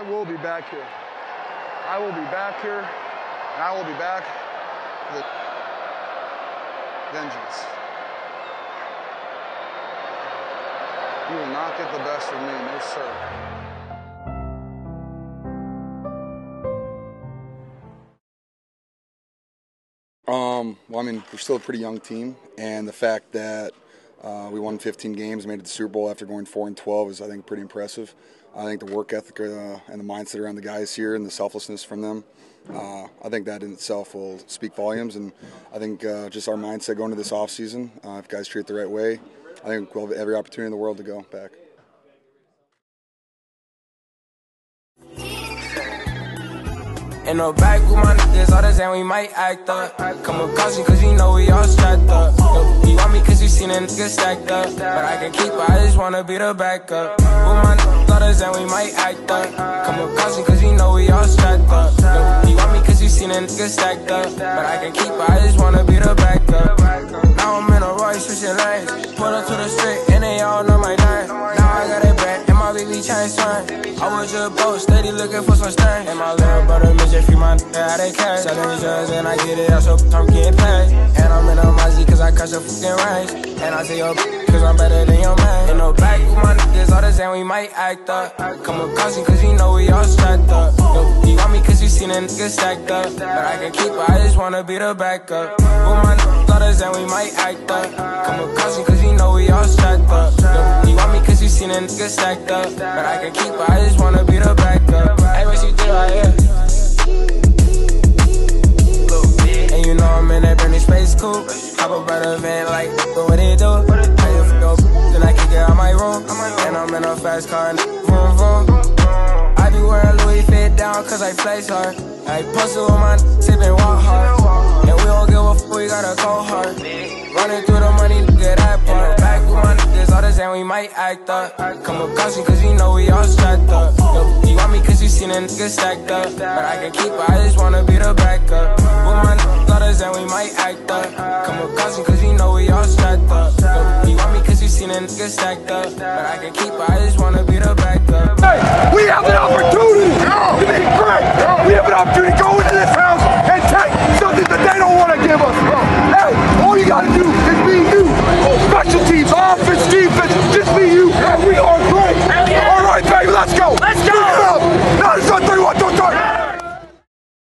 I will be back here. I will be back here, and I will be back with vengeance. You will not get the best of me, no sir. Um, well, I mean, we're still a pretty young team, and the fact that uh, we won 15 games, made it to the Super Bowl after going 4 and 12 is, I think, pretty impressive. I think the work ethic uh, and the mindset around the guys here and the selflessness from them, uh, I think that in itself will speak volumes. And I think uh, just our mindset going into this offseason, uh, if guys treat it the right way, I think we'll have every opportunity in the world to go back. In the back with my niggas, all the time we might act up. Come caution, cause you know we all seen a nigga stacked up. But I can keep it, I just wanna be the backup. With my niggas, time we might act up. Come with caution, cause you know we all strapped up. Yo, you want me cause you seen a nigga stacked up. But I can keep it, I just wanna I was just boat, steady looking for some stain. And my little brother, Mitch, free my nigga out they cash. Selling drugs, and I get it out, so I'm getting paid. And I'm in a Mozzie, cause I catch a fucking range. And I say, yo, cause I'm better than your man. In the back with my niggas, all the time we might act up. Come with caution, cause you know we all strapped up. Yo, you want me cause you seen a nigga stacked up. But I can keep it, I just wanna be the backup. With my niggas, all the time we might act up. Come with caution, cause you know we all strapped up. Yo, seen a nigga stacked up. But I can keep it, I just wanna be the backup. Hey, what you do right here? And you know I'm in that Britney Space coupe. Hop up out of van like, but what it do? I just go, then I kick it out my room. And I'm in a fast car, and vroom vroom. I be wearing Louis fit down cause I flex hard. I posted with my tip and walk hard. And we don't give a we gotta go hard. Time we might act up. Come with caution cause you know we all strapped up. Yo, you want me cause you seen a nigga stacked up. But I can keep it, I just wanna be the backup. With my niggas, time we might act up. Come with caution cause you know we all strapped up. Yo, you want me cause you seen a nigga stacked up. But I can keep it, I just wanna be the backup. Hey, we have an opportunity to be great. We have an opportunity